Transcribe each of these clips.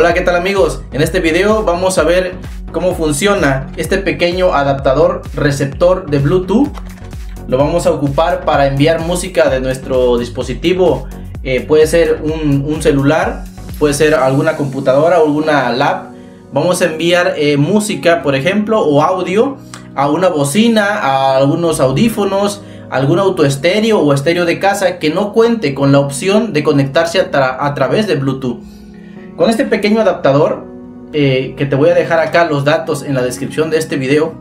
Hola, ¿qué tal amigos? En este video vamos a ver cómo funciona este pequeño adaptador receptor de Bluetooth. Lo vamos a ocupar para enviar música de nuestro dispositivo. Eh, puede ser un, celular, puede ser alguna computadora o alguna lab. Vamos a enviar eh, música, por ejemplo, o audio a una bocina, a algunos audífonos, algún auto estéreo o estéreo de casa que no cuente con la opción de conectarse a, través de Bluetooth. Con este pequeño adaptador, eh, que te voy a dejar acá los datos en la descripción de este video,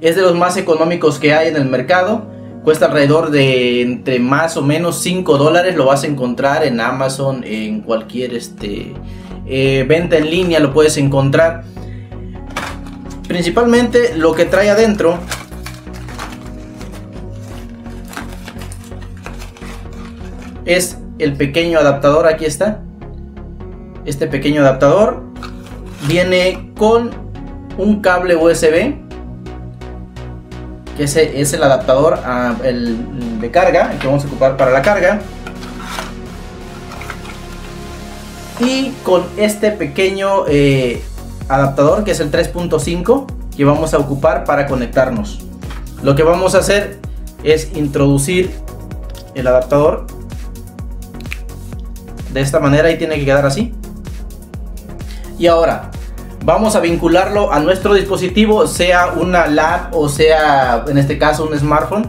es de los más económicos que hay en el mercado. Cuesta alrededor de entre más o menos 5 dólares. Lo vas a encontrar en Amazon, en cualquier este, eh, venta en línea lo puedes encontrar. Principalmente lo que trae adentro es el pequeño adaptador, aquí está. Este pequeño adaptador viene con un cable USB, que ese es el adaptador de carga, que vamos a ocupar para la carga. Y con este pequeño eh, adaptador, que es el 3.5, que vamos a ocupar para conectarnos. Lo que vamos a hacer es introducir el adaptador de esta manera y tiene que quedar así. Y ahora vamos a vincularlo a nuestro dispositivo, sea una lab o sea en este caso un smartphone.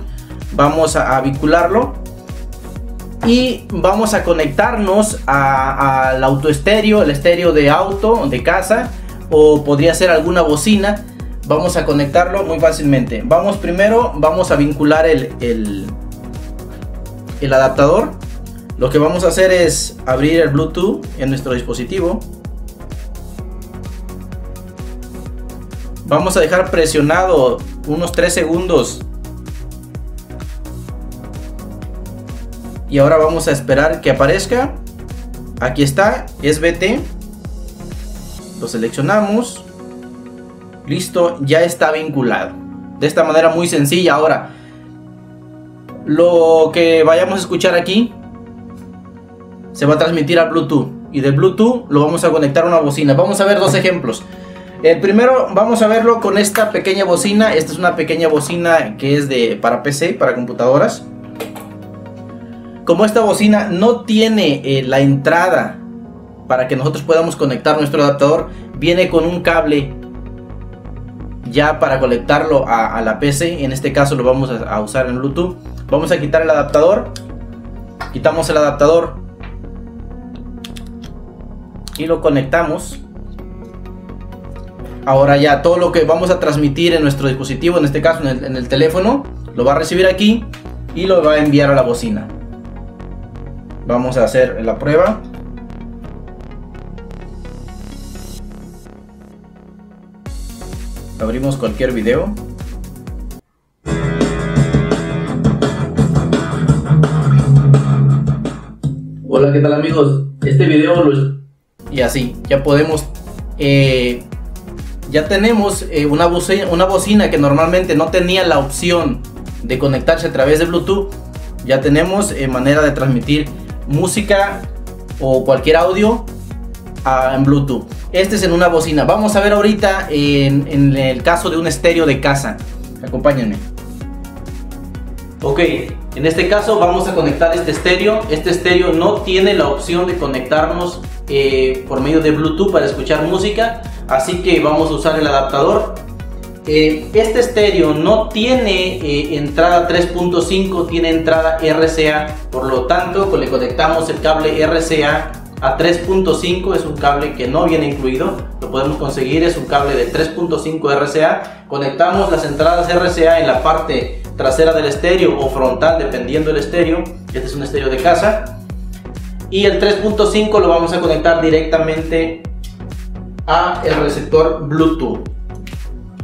Vamos a, vincularlo y vamos a conectarnos al auto estéreo, el estéreo de auto, de casa o podría ser alguna bocina. Vamos a conectarlo muy fácilmente. Vamos primero, vamos a vincular el, el, el adaptador lo que vamos a hacer es abrir el Bluetooth en nuestro dispositivo. Vamos a dejar presionado unos 3 segundos. Y ahora vamos a esperar que aparezca. Aquí está, es BT. Lo seleccionamos. Listo, ya está vinculado. De esta manera muy sencilla. Ahora, lo que vayamos a escuchar aquí se va a transmitir a Bluetooth y de Bluetooth lo vamos a conectar a una bocina. Vamos a ver dos ejemplos. El primero vamos a verlo con esta pequeña bocina. Esta es una pequeña bocina que es de para PC, para computadoras. Como esta bocina no tiene eh, la entrada para que nosotros podamos conectar nuestro adaptador, viene con un cable ya para conectarlo a, la PC. En este caso lo vamos a usar en Bluetooth. Vamos a quitar el adaptador. Quitamos el adaptador y lo conectamos. Ahora ya todo lo que vamos a transmitir en nuestro dispositivo, en este caso en el, teléfono, lo va a recibir aquí y lo va a enviar a la bocina. Vamos a hacer la prueba. Abrimos cualquier video. Hola, ¿qué tal amigos? Este video lo, y así. Ya podemos, eh, ya tenemos eh, una, bocina, que normalmente no tenía la opción de conectarse a través de Bluetooth. Ya tenemos eh, manera de transmitir música o cualquier audio en Bluetooth. Este es en una bocina. Vamos a ver ahorita en, en el caso de un estéreo de casa. Acompáñenme. Ok, en este caso vamos a conectar este estéreo. Este estéreo no tiene la opción de conectarnos eh, por medio de Bluetooth para escuchar música, así que vamos a usar el adaptador. Eh, este estéreo no tiene eh, entrada 3.5, tiene entrada RCA, por lo tanto le conectamos el cable RCA a 3.5, es un cable que no viene incluido, lo podemos conseguir, es un cable de 3.5 RCA, conectamos las entradas RCA en la parte trasera del estéreo o frontal dependiendo del estéreo, este es un estéreo de casa, y el 3.5 lo vamos a conectar directamente a el receptor Bluetooth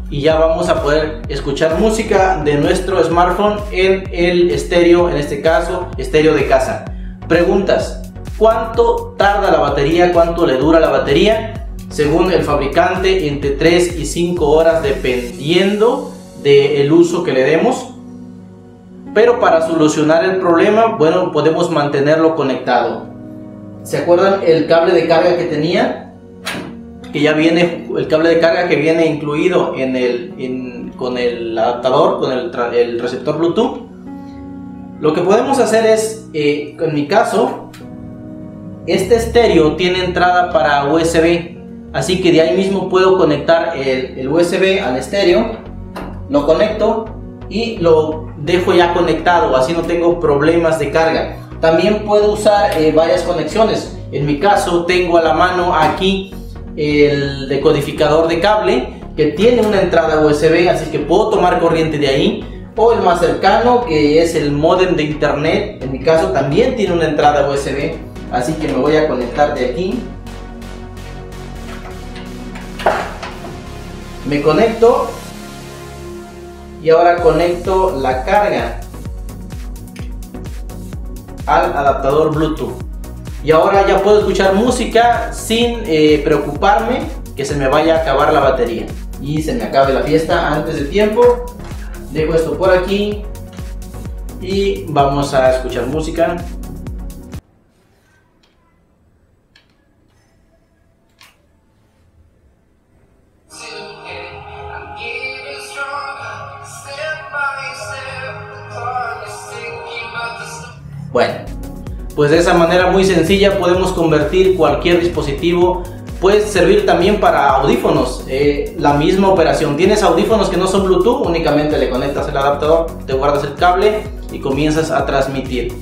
y ya vamos a poder escuchar música de nuestro smartphone en el estéreo, en este caso estéreo de casa. Preguntas, ¿cuánto tarda la batería? ¿Cuánto le dura la batería? Según el fabricante, entre 3 y 5 horas dependiendo del uso que le demos. Pero para solucionar el problema, bueno, podemos mantenerlo conectado ¿Se acuerdan el cable de carga que tenía? Que ya viene, el cable de carga que viene incluido en el, con el adaptador, con el, receptor Bluetooth. Lo que podemos hacer es, eh, en mi caso, este estéreo tiene entrada para USB, así que de ahí mismo puedo conectar el, USB al estéreo, lo conecto y lo dejo ya conectado, así no tengo problemas de carga. También puedo usar eh, varias conexiones. En mi caso tengo a la mano aquí el decodificador de cable que tiene una entrada USB, así que puedo tomar corriente de ahí. O el más cercano que es el modem de internet, en mi caso también tiene una entrada USB, así que me voy a conectar de aquí. Me conecto y ahora conecto la carga al adaptador Bluetooth. Y ahora ya puedo escuchar música sin eh, preocuparme que se me vaya a acabar la batería. Y se me acabe la fiesta antes de tiempo. Dejo esto por aquí. Y vamos a escuchar música. Bueno, pues de esa manera muy sencilla podemos convertir cualquier dispositivo puede servir también para audífonos. Eh, la misma operación. Tienes audífonos que no son Bluetooth, únicamente le conectas el adaptador, te guardas el cable y comienzas a transmitir.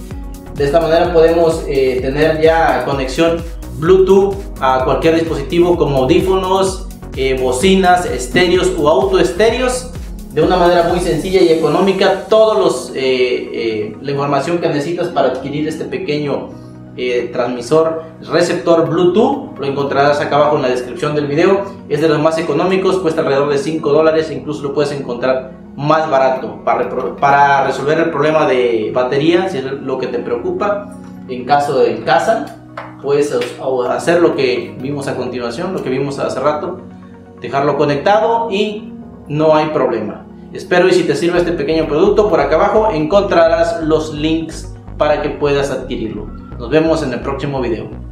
De esta manera podemos eh, tener ya conexión Bluetooth a cualquier dispositivo como audífonos, eh, bocinas, estéreos o autoestéreos de una manera muy sencilla y económica todos eh, eh, la información que necesitas para adquirir este pequeño eh, transmisor receptor Bluetooth lo encontrarás acá abajo en la descripción del video. Es de los más económicos cuesta alrededor de 5 dólares incluso lo puedes encontrar más barato para, resolver el problema de batería si es lo que te preocupa. En caso de casa puedes hacer lo que vimos a continuación lo que vimos hace rato dejarlo conectado y no hay problema Espero y si te sirve este pequeño producto, por acá abajo encontrarás los links para que puedas adquirirlo. Nos vemos en el próximo video.